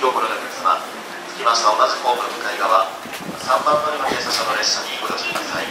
京この客様着きました同じホーム向かい側3番乗りの停車の列車にご乗車ください